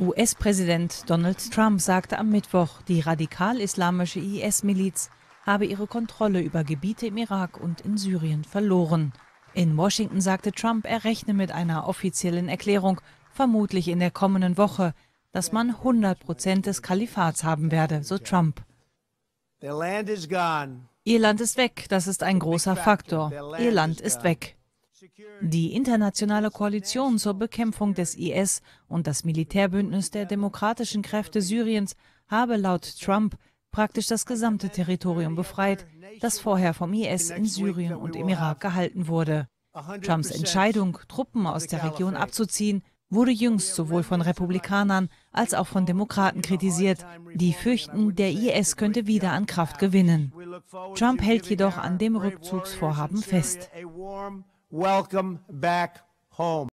US-Präsident Donald Trump sagte am Mittwoch, die radikal-islamische IS-Miliz habe ihre Kontrolle über Gebiete im Irak und in Syrien verloren. In Washington sagte Trump, er rechne mit einer offiziellen Erklärung, vermutlich in der kommenden Woche, dass man 100 Prozent des Kalifats haben werde, so Trump. Ihr Land ist weg, das ist ein großer Faktor. Ihr Land ist weg. Die internationale Koalition zur Bekämpfung des IS und das Militärbündnis der demokratischen Kräfte Syriens habe laut Trump praktisch das gesamte Territorium befreit, das vorher vom IS in Syrien und im Irak gehalten wurde. Trumps Entscheidung, Truppen aus der Region abzuziehen, wurde jüngst sowohl von Republikanern als auch von Demokraten kritisiert, die fürchten, der IS könnte wieder an Kraft gewinnen. Trump hält jedoch an dem Rückzugsvorhaben fest. Welcome back home.